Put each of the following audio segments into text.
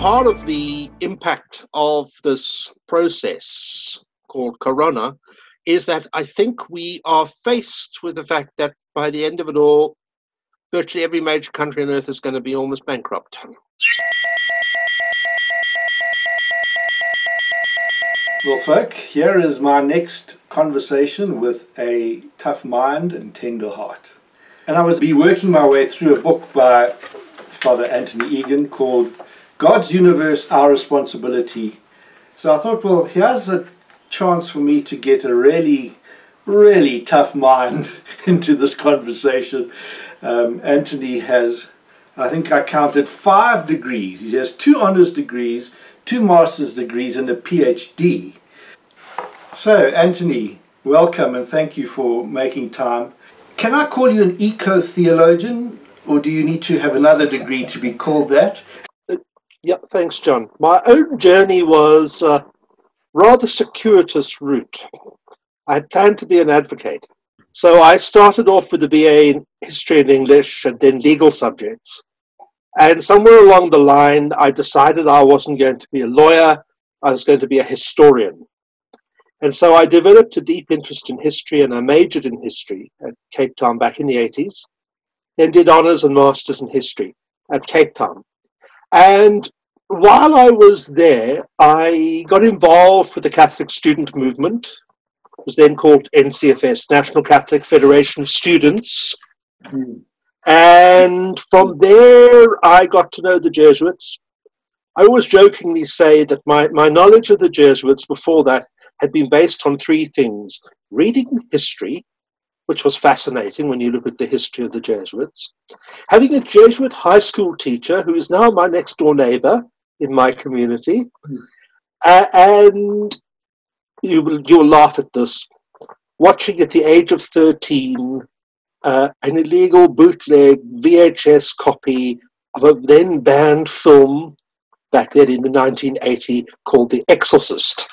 part of the impact of this process called Corona is that I think we are faced with the fact that by the end of it all, virtually every major country on earth is going to be almost bankrupt. Well, folk, here is my next conversation with a tough mind and tender heart. And I was be working my way through a book by Father Anthony Egan called God's Universe, Our Responsibility. So I thought, well, here's a chance for me to get a really, really tough mind into this conversation. Um, Anthony has, I think I counted five degrees. He has two honors degrees, two master's degrees, and a PhD. So, Anthony, welcome and thank you for making time. Can I call you an eco theologian, or do you need to have another degree to be called that? Yeah, thanks, John. My own journey was a rather circuitous route. I had planned to be an advocate. So I started off with a BA in history and English and then legal subjects. And somewhere along the line, I decided I wasn't going to be a lawyer, I was going to be a historian. And so I developed a deep interest in history and I majored in history at Cape Town back in the 80s, then did honors and masters in history at Cape Town. And while I was there, I got involved with the Catholic student movement. It was then called NCFS, National Catholic Federation of Students. Mm. And from there, I got to know the Jesuits. I always jokingly say that my, my knowledge of the Jesuits before that had been based on three things reading history, which was fascinating when you look at the history of the Jesuits. Having a Jesuit high school teacher who is now my next door neighbor in my community. Uh, and you will, you will laugh at this. Watching at the age of 13 uh, an illegal bootleg VHS copy of a then banned film back then in the 1980 called The Exorcist.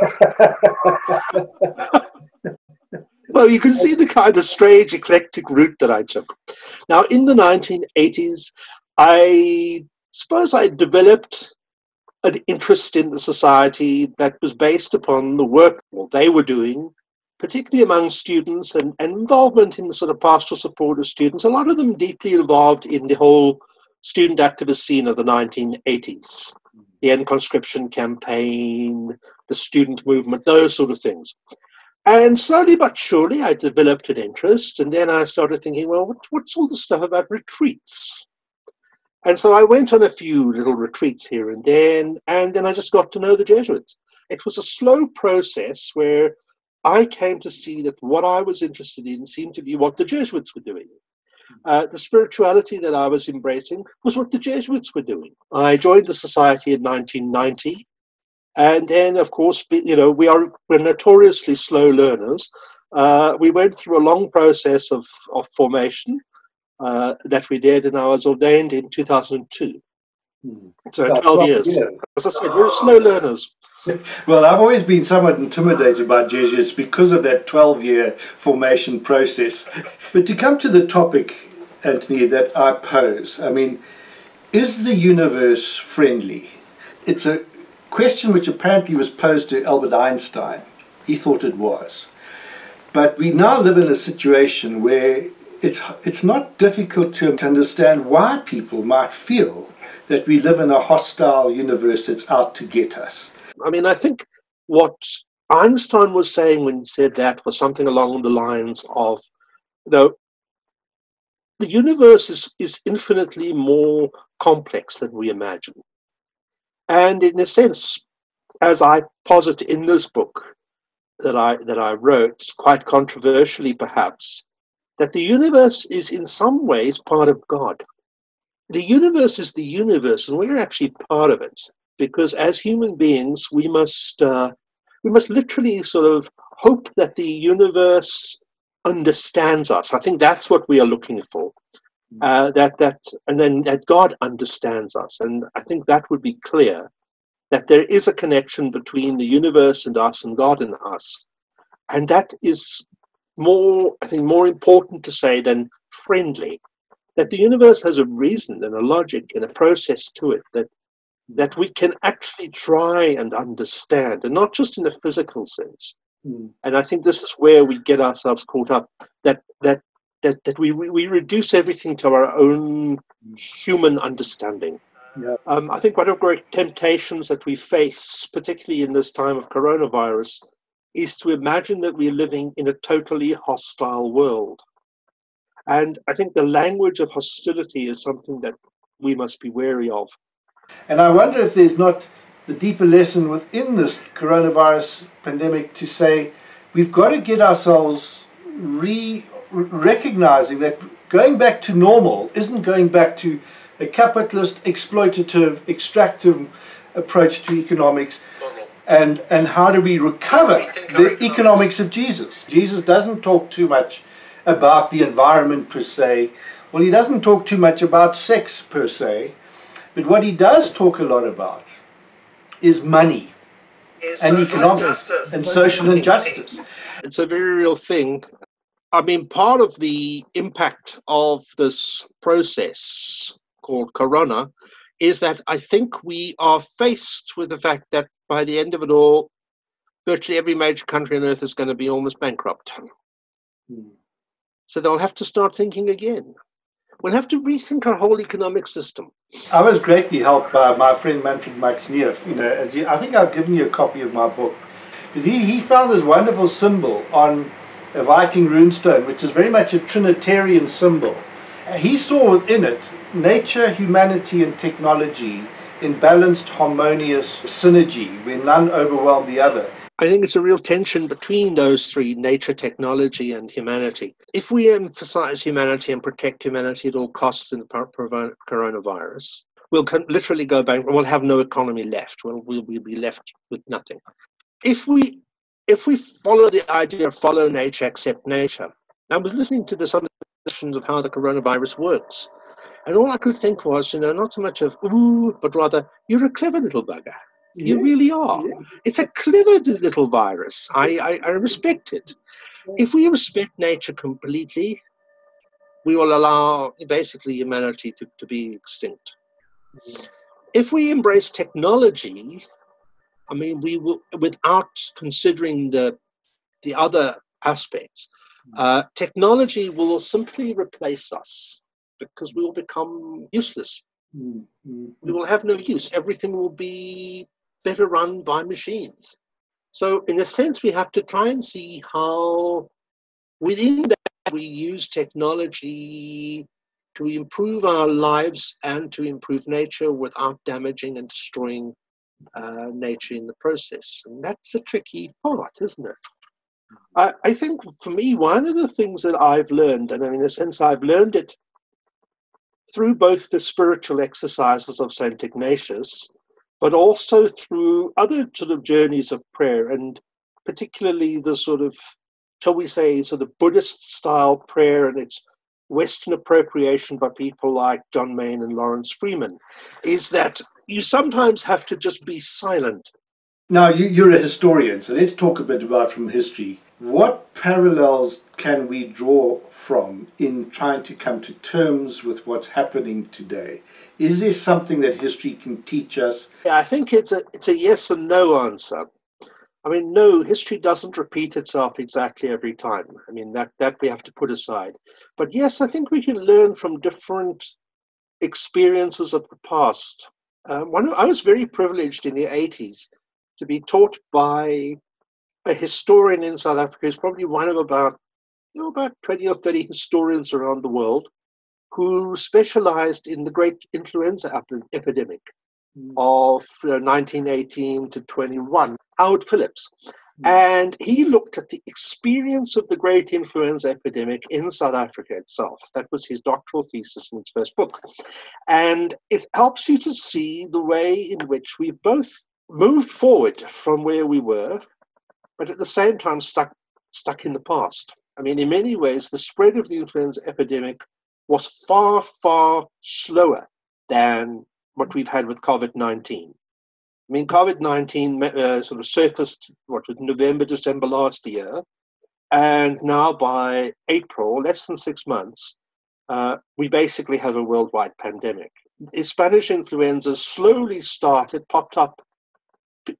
well, you can see the kind of strange, eclectic route that I took. Now, in the 1980s, I suppose I developed an interest in the society that was based upon the work they were doing, particularly among students and, and involvement in the sort of pastoral support of students, a lot of them deeply involved in the whole student activist scene of the 1980s, the end conscription campaign, the student movement, those sort of things. And slowly but surely, I developed an interest. And then I started thinking, well, what, what's all this stuff about retreats? And so I went on a few little retreats here and then, and then I just got to know the Jesuits. It was a slow process where I came to see that what I was interested in seemed to be what the Jesuits were doing. Uh, the spirituality that I was embracing was what the Jesuits were doing. I joined the society in 1990, and then, of course, you know, we are we're notoriously slow learners. Uh, we went through a long process of, of formation uh, that we did, and I was ordained in 2002. Hmm. So 12, 12 years. years. As I said, we're slow learners. Well, I've always been somewhat intimidated by Jesuits because of that 12 year formation process. But to come to the topic, Anthony, that I pose, I mean, is the universe friendly? It's a question which apparently was posed to Albert Einstein. He thought it was. But we now live in a situation where it's, it's not difficult to, understand why people might feel that we live in a hostile universe that's out to get us. I mean, I think what Einstein was saying when he said that was something along the lines of, you know, the universe is, is infinitely more complex than we imagine. And in a sense, as I posit in this book that I that I wrote, quite controversially perhaps, that the universe is in some ways part of God. The universe is the universe, and we're actually part of it because as human beings, we must uh, we must literally sort of hope that the universe understands us. I think that's what we are looking for uh, that that and then that God understands us, and I think that would be clear that there is a connection between the universe and us, and God and us, and that is more, I think, more important to say than friendly. That the universe has a reason and a logic and a process to it that that we can actually try and understand, and not just in a physical sense. Mm. And I think this is where we get ourselves caught up that that that, that we, we reduce everything to our own human understanding. Yeah. Um, I think one of the great temptations that we face, particularly in this time of coronavirus, is to imagine that we're living in a totally hostile world. And I think the language of hostility is something that we must be wary of. And I wonder if there's not the deeper lesson within this coronavirus pandemic to say we've got to get ourselves re recognizing that going back to normal isn't going back to a capitalist, exploitative, extractive approach to economics. And, and how do we recover the economics of Jesus? Jesus doesn't talk too much about the environment per se. Well, he doesn't talk too much about sex per se. But what he does talk a lot about is money is and economics and social injustice. It's a very real thing. I mean, part of the impact of this process called Corona is that I think we are faced with the fact that by the end of it all, virtually every major country on earth is going to be almost bankrupt. Hmm. So they'll have to start thinking again. We'll have to rethink our whole economic system. I was greatly helped by my friend Manfred Max Neef. You know, I think I've given you a copy of my book. He, he found this wonderful symbol on a Viking runestone, which is very much a Trinitarian symbol. He saw within it nature, humanity, and technology in balanced, harmonious synergy where none overwhelm the other. I think it's a real tension between those three nature, technology, and humanity. If we emphasize humanity and protect humanity at all costs in the coronavirus, we'll literally go bankrupt. we'll have no economy left. We'll, we'll be left with nothing. If we if we follow the idea of follow nature, accept nature, I was listening to the, some of how the coronavirus works. And all I could think was, you know, not so much of, ooh, but rather, you're a clever little bugger. You yeah. really are. Yeah. It's a clever little virus. I, I, I respect it. If we respect nature completely, we will allow basically humanity to, to be extinct. If we embrace technology, I mean, we will, without considering the the other aspects. Uh, technology will simply replace us because we will become useless. Mm-hmm. We will have no use. Everything will be better run by machines. So, in a sense, we have to try and see how within that we use technology to improve our lives and to improve nature without damaging and destroying uh, nature in the process. And that's a tricky part, isn't it? I, I think for me, one of the things that I've learned, and I mean, in a sense, I've learned it through both the spiritual exercises of St. Ignatius, but also through other sort of journeys of prayer, and particularly the sort of, shall we say, sort of Buddhist style prayer and its Western appropriation by people like John Main and Laurence Freeman, is that you sometimes have to just be silent. Now, you, are a historian, so let's talk a bit about from history. What parallels can we draw from in trying to come to terms with what's happening today? Is there something that history can teach us? Yeah, I think it's a it's a yes and no answer. I mean, no, history doesn't repeat itself exactly every time. I mean, that, that we have to put aside. But yes, I think we can learn from different experiences of the past um, one, I was very privileged in the 80s to be taught by a historian in South Africa who's probably one of about, you know, about 20 or 30 historians around the world who specialized in the great influenza epidemic mm. of 1918 to 21, Howard Phillips. And he looked at the experience of the great influenza epidemic in South Africa itself. That was his doctoral thesis in his first book. And it helps you to see the way in which we've both moved forward from where we were, but at the same time stuck, stuck in the past. I mean, in many ways, the spread of the influenza epidemic was far, far slower than what we've had with COVID 19. I mean, COVID 19 uh, sort of surfaced, what was November, December last year. And now by April, less than six months, uh, we basically have a worldwide pandemic. Spanish influenza slowly started, popped up.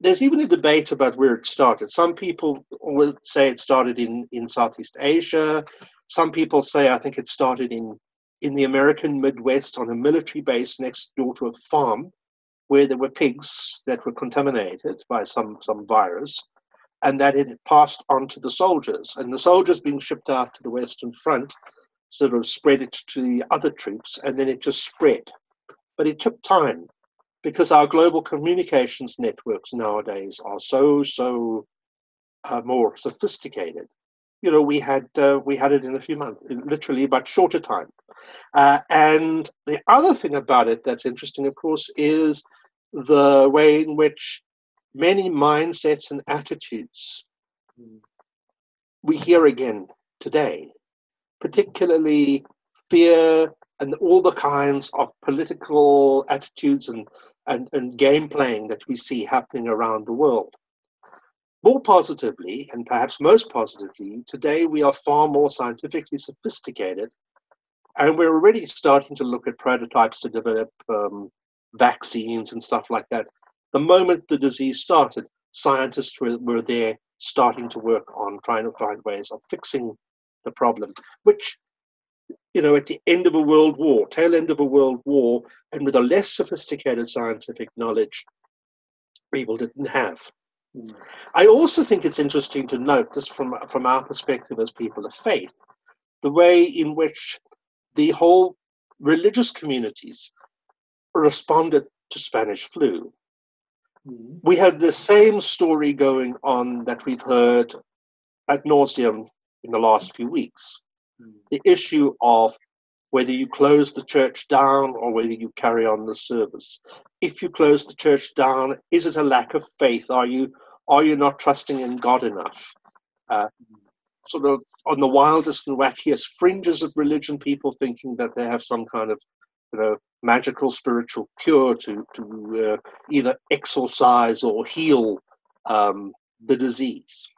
There's even a debate about where it started. Some people will say it started in, in Southeast Asia. Some people say I think it started in, in the American Midwest on a military base next door to a farm where there were pigs that were contaminated by some, some virus and that it had passed on to the soldiers. And the soldiers being shipped out to the Western Front sort of spread it to the other troops, and then it just spread. But it took time because our global communications networks nowadays are so so uh, more sophisticated. You know, we had uh, we had it in a few months, literally, but shorter time. Uh, and the other thing about it that's interesting, of course, is the way in which many mindsets and attitudes we hear again today, particularly fear and all the kinds of political attitudes and, and, and game playing that we see happening around the world. More positively, and perhaps most positively, today we are far more scientifically sophisticated, and we're already starting to look at prototypes to develop um, vaccines and stuff like that the moment the disease started, scientists were, were there starting to work on trying to find ways of fixing the problem, which, you know, at the end of a world war, tail end of a world war, and with a less sophisticated scientific knowledge, people didn't have. Mm. I also think it's interesting to note this from, from our perspective as people of faith, the way in which the whole religious communities responded to Spanish flu. Mm-hmm. We had the same story going on that we've heard at nauseum in the last few weeks. The issue of whether you close the church down or whether you carry on the service. If you close the church down, is it a lack of faith? Are you are you not trusting in God enough? Uh, sort of on the wildest and wackiest fringes of religion, people thinking that they have some kind of you know magical spiritual cure to to uh, either exorcise or heal um, the disease.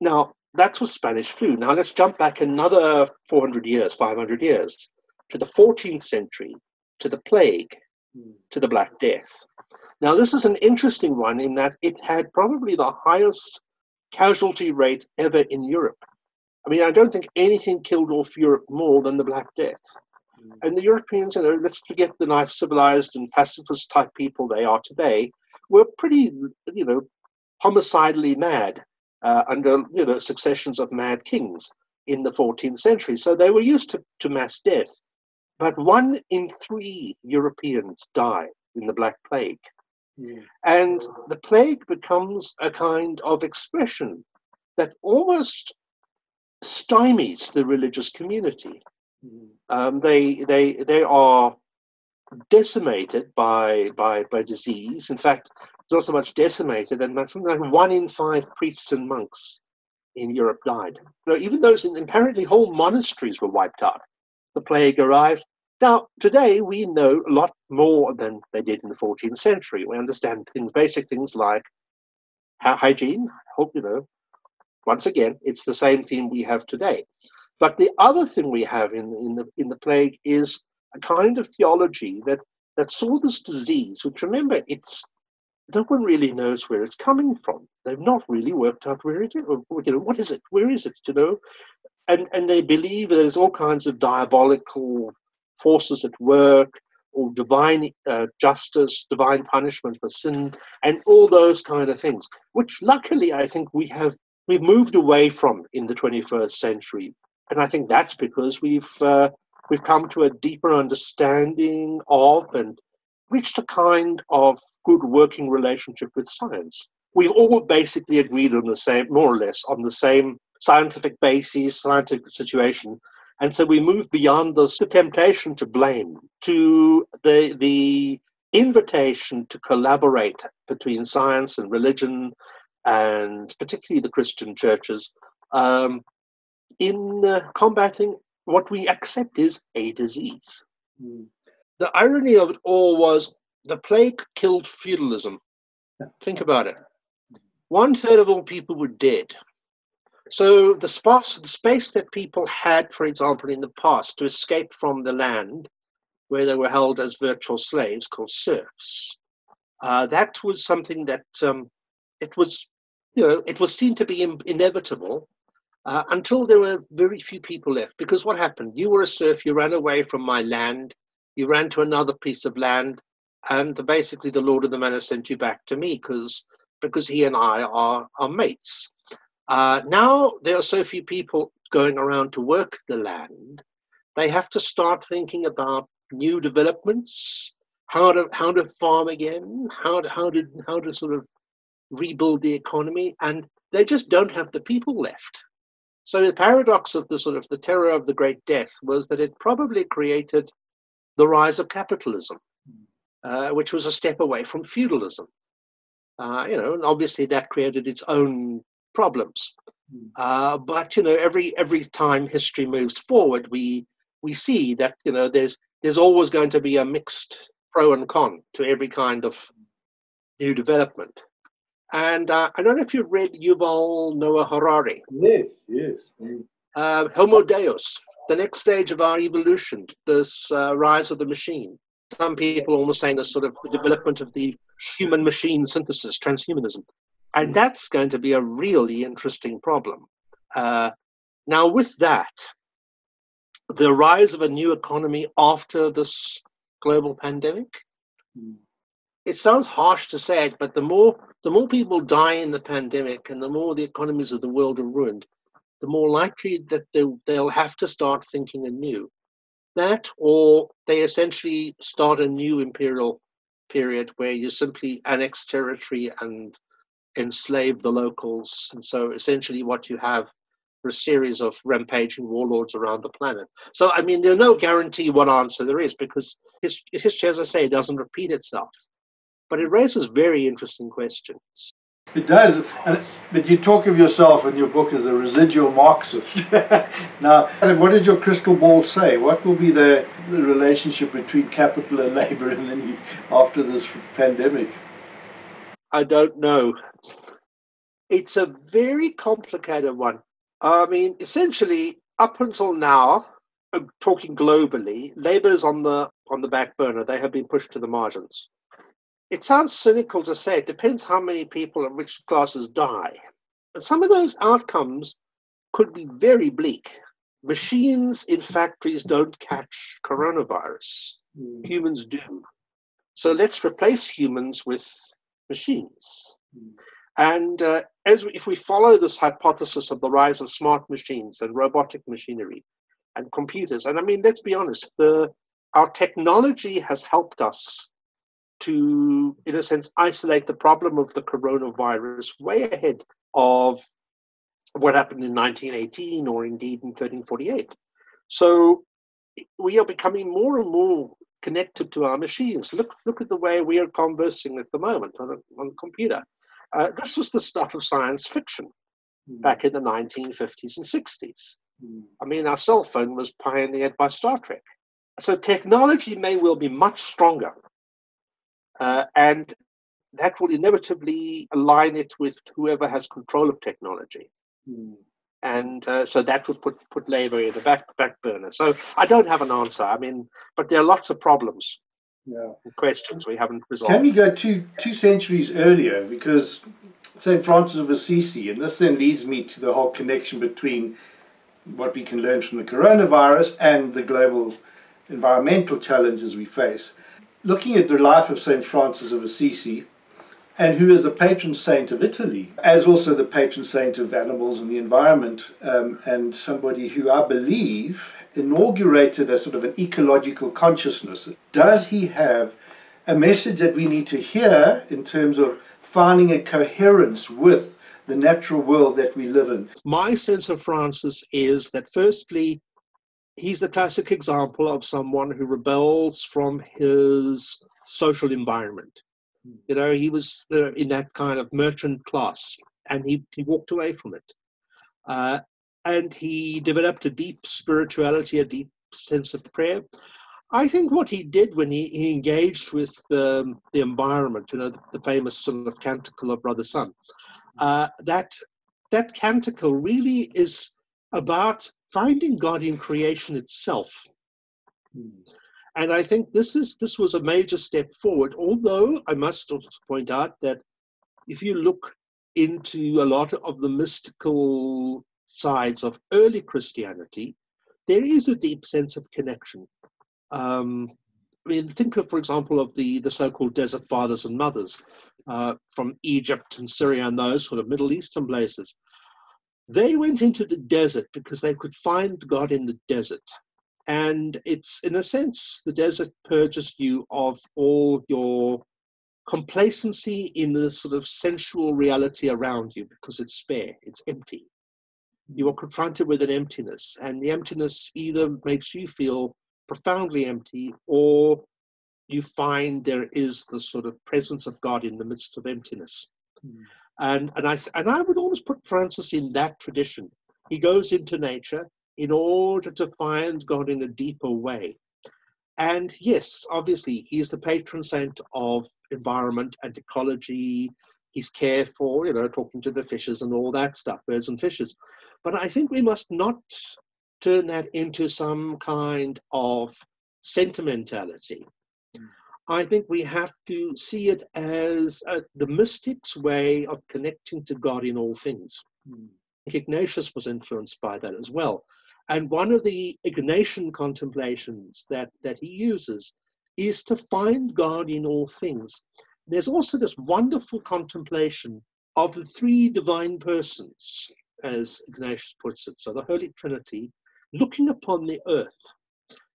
Now that was Spanish flu. Now let's jump back another 400 years, 500 years to the 14th century, to the plague, to the Black Death. Now this is an interesting one in that it had probably the highest casualty rate ever in Europe. I mean, I don't think anything killed off Europe more than the Black Death. Mm. And the Europeans, you know, let's forget the nice civilized and pacifist type people they are today, were pretty, you know, homicidally mad uh, under, you know, successions of mad kings in the 14th century. So they were used to, to mass death. But one in three Europeans die in the Black Plague. Yeah. And the plague becomes a kind of expression that almost stymies the religious community. Um, they they they are decimated by by by disease. In fact, it's not so much decimated than something like one in five priests and monks in Europe died. Know, even those in apparently whole monasteries were wiped out. The plague arrived. Now, today we know a lot more than they did in the 14th century. We understand things, basic things like hygiene. I hope you know. Once again, it's the same theme we have today. But the other thing we have in, in, the, in the plague is a kind of theology that, that saw this disease, which remember, it's no one really knows where it's coming from. They've not really worked out where it is. Or, you know, what is it? Where is it? You know, and and they believe there's all kinds of diabolical forces at work, or divine uh, justice, divine punishment for sin, and all those kind of things. Which luckily, I think we have we've moved away from in the 21st century and I think that's because we've uh, we've come to a deeper understanding of and reached a kind of good working relationship with science. We've all basically agreed on the same, more or less, on the same scientific basis, scientific situation. And so we move beyond the temptation to blame to the, the invitation to collaborate between science and religion, and particularly the Christian churches, um, in uh, combating what we accept is a disease. Mm. The irony of it all was the plague killed feudalism. Think about it. One third of all people were dead. So the space, the space that people had, for example, in the past to escape from the land where they were held as virtual slaves called serfs. Uh, that was something that um, it was, you know, it was seen to be in- inevitable uh, until there were very few people left. Because what happened? You were a serf, you ran away from my land, you ran to another piece of land, and the, basically the Lord of the Manor sent you back to me because because he and I are, are mates. Uh, now there are so few people going around to work the land, they have to start thinking about new developments, how to how to farm again, how to how to how to sort of rebuild the economy, and they just don't have the people left. So the paradox of the sort of the terror of the Great Death was that it probably created the rise of capitalism, uh, which was a step away from feudalism. Uh, you know, and obviously that created its own problems. Hmm. Uh, but you know, every every time history moves forward, we we see that you know there's there's always going to be a mixed pro and con to every kind of new development. And uh, I don't know if you've read Yuval Noah Harari. Yes, yes. Uh, Homo Deus, the next stage of our evolution, this uh, rise of the machine. Some people are almost saying the sort of development of the human machine synthesis, transhumanism. And that's going to be a really interesting problem. Uh, now, with that, the rise of a new economy after this global pandemic, it sounds harsh to say it, but the more the more people die in the pandemic and the more the economies of the world are ruined, the more likely that they, they'll have to start thinking anew. That, or they essentially start a new imperial period where you simply annex territory and enslave the locals. And so essentially, what you have are a series of rampaging warlords around the planet. So, I mean, there's no guarantee what answer there is because history, as I say, doesn't repeat itself. But it raises very interesting questions. It does. but you talk of yourself in your book as a residual Marxist. now, what does your crystal ball say? What will be the, the relationship between capital and labor and then after this pandemic? I don't know. It's a very complicated one. I mean, essentially, up until now, uh, talking globally, labor's on the on the back burner. They have been pushed to the margins it sounds cynical to say it depends how many people in which classes die. But some of those outcomes could be very bleak. Machines in factories don't catch coronavirus, mm. humans do. So let's replace humans with machines. Mm. And uh, as we, if we follow this hypothesis of the rise of smart machines and robotic machinery and computers, and I mean, let's be honest, the, our technology has helped us to, in a sense, isolate the problem of the coronavirus way ahead of what happened in 1918 or indeed in 1348. So we are becoming more and more connected to our machines. Look, look at the way we are conversing at the moment on a, on a computer. Uh, this was the stuff of science fiction mm. back in the 1950s and 60s. Mm. I mean, our cell phone was pioneered by Star Trek. So technology may well be much stronger uh, and that will inevitably align it with whoever has control of technology. Mm. And uh, so that would put, put labor in the back, back burner. So I don't have an answer. I mean, but there are lots of problems, yeah. questions we haven't resolved. Can we go two, two centuries earlier? Because St. Francis of Assisi, and this then leads me to the whole connection between what we can learn from the coronavirus and the global environmental challenges we face looking at the life of St. Francis of Assisi, and who is the patron saint of Italy, as also the patron saint of animals and the environment, um, and somebody who I believe inaugurated a sort of an ecological consciousness. Does he have a message that we need to hear in terms of finding a coherence with the natural world that we live in? My sense of Francis is that, firstly, he's the classic example of someone who rebels from his social environment. You know, he was uh, in that kind of merchant class and he, he walked away from it. Uh, and he developed a deep spirituality, a deep sense of prayer. I think what he did when he, he engaged with the, the environment, you know, the, the famous sort of canticle of Brother Sun, uh, that that canticle really is about finding God in creation itself. Hmm. And I think this is this was a major step forward. Although I must also point out that if you look into a lot of the mystical sides of early Christianity, there is a deep sense of connection. Um, I mean, think of, for example, of the, the so-called desert fathers and mothers uh, from Egypt and Syria and those sort of Middle Eastern places. They went into the desert because they could find God in the desert. And it's, in a sense, the desert purges you of all your complacency in the sort of sensual reality around you because it's spare, it's empty. You are confronted with an emptiness, and the emptiness either makes you feel profoundly empty or you find there is the sort of presence of God in the midst of emptiness. Mm. And, and, I, and I would almost put Francis in that tradition. He goes into nature in order to find God in a deeper way. And yes, obviously, he's the patron saint of environment and ecology. He's careful, you know, talking to the fishes and all that stuff, birds and fishes. But I think we must not turn that into some kind of sentimentality. Mm. I think we have to see it as uh, the mystic's way of connecting to God in all things. Mm. Ignatius was influenced by that as well. And one of the Ignatian contemplations that, that he uses is to find God in all things. There's also this wonderful contemplation of the three divine persons, as Ignatius puts it. So the Holy Trinity looking upon the earth,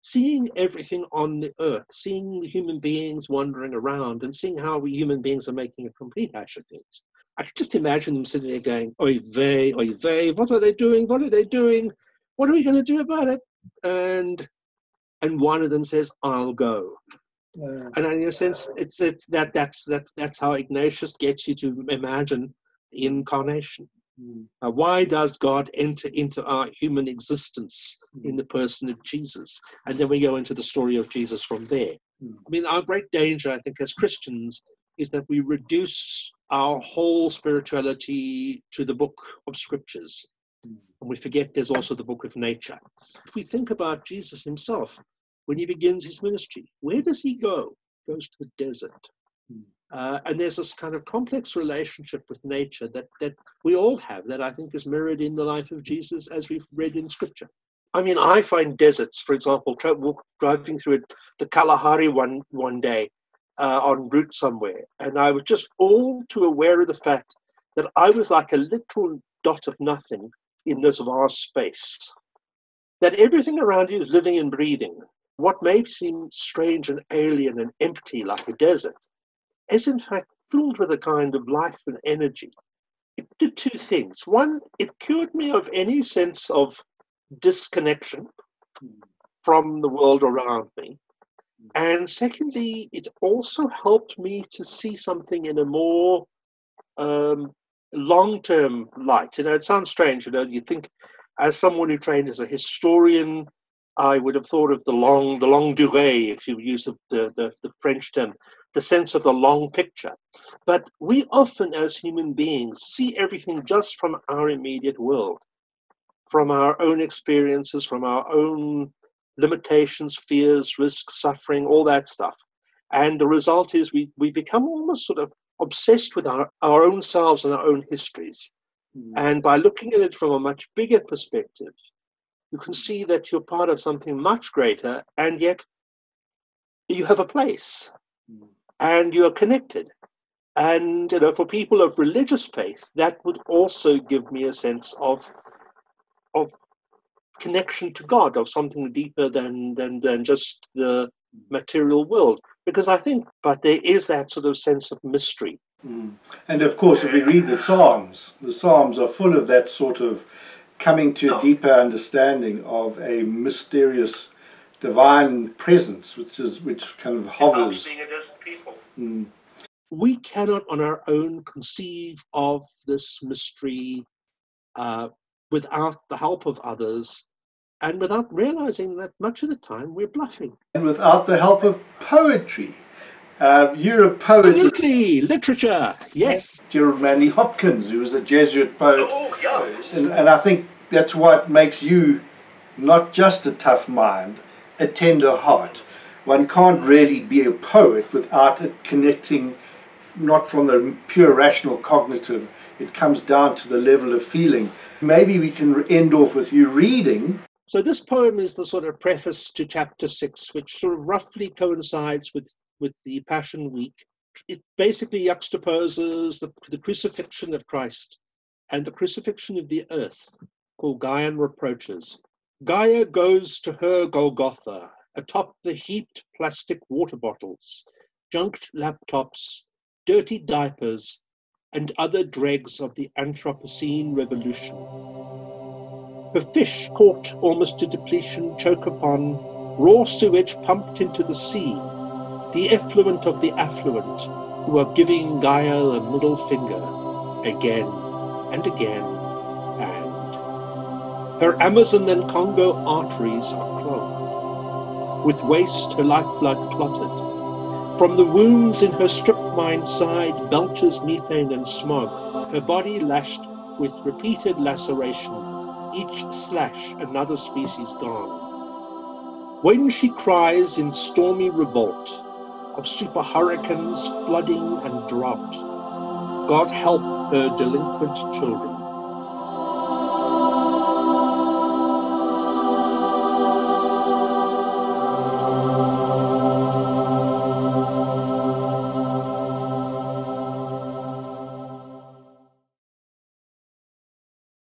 seeing everything on the earth, seeing the human beings wandering around, and seeing how we human beings are making a complete hash of things. I can just imagine them sitting there going, Oy vey, oy vey, what are they doing? What are they doing? What are we going to do about it? And and one of them says, "I'll go." Yeah. And in a sense, it's it's that that's that's that's how Ignatius gets you to imagine incarnation. Uh, why does God enter into our human existence in the person of Jesus? And then we go into the story of Jesus from there. I mean, our great danger, I think, as Christians, is that we reduce our whole spirituality to the book of scriptures. And we forget there's also the book of nature. If we think about Jesus himself, when he begins his ministry. Where does he go? He goes to the desert. Uh, and there's this kind of complex relationship with nature that, that we all have that I think is mirrored in the life of Jesus as we've read in scripture. I mean, I find deserts, for example, tra- driving through it, the Kalahari one, one day uh, en route somewhere, and I was just all too aware of the fact that I was like a little dot of nothing in this vast space. That everything around you is living and breathing, what may seem strange and alien and empty like a desert is in fact filled with a kind of life and energy. It did two things. One, it cured me of any sense of disconnection from the world around me. And secondly, it also helped me to see something in a more um, long term light. You know, it sounds strange, you know, you think as someone who trained as a historian, I would have thought of the long, the longue durée, if you use the, the, the French term, the sense of the long picture. But we often, as human beings, see everything just from our immediate world, from our own experiences, from our own limitations, fears, risks, suffering, all that stuff. And the result is we, we become almost sort of obsessed with our, our own selves and our own histories. Mm. And by looking at it from a much bigger perspective, you can see that you're part of something much greater, and yet you have a place and you are connected. And you know, for people of religious faith, that would also give me a sense of of connection to God, of something deeper than than, than just the material world. Because I think, but there is that sort of sense of mystery. Mm. And of course, if we read the Psalms, the Psalms are full of that sort of coming to a deeper understanding of a mysterious divine presence, which is which kind of hovers. Mm. We cannot, on our own, conceive of this mystery uh, without the help of others, and without realizing that much of the time we're bluffing. And without the help of poetry. Uh, you're a poet. Absolutely, literature, yes. Gerard Manley Hopkins, who was a Jesuit poet. Oh, yeah. And, and I think that's what makes you not just a tough mind, a tender heart. one can't really be a poet without it connecting not from the pure rational cognitive, it comes down to the level of feeling. Maybe we can end off with you reading. So, this poem is the sort of preface to chapter six, which sort of roughly coincides with, with the Passion Week. It basically juxtaposes the, the crucifixion of Christ and the crucifixion of the earth, called Gaian Reproaches. Gaia goes to her Golgotha atop the heaped plastic water bottles, junked laptops, dirty diapers, and other dregs of the Anthropocene revolution. Her fish caught almost to depletion choke upon raw sewage pumped into the sea, the effluent of the affluent, who are giving Gaia a middle finger again and again. Her Amazon and Congo arteries are clogged. With waste, her lifeblood clotted from the wounds in her strip-mined side belches methane and smog, her body lashed with repeated laceration, each slash another species gone. When she cries in stormy revolt of super hurricanes, flooding and drought, God help her delinquent children.